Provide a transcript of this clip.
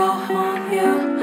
will haunt you.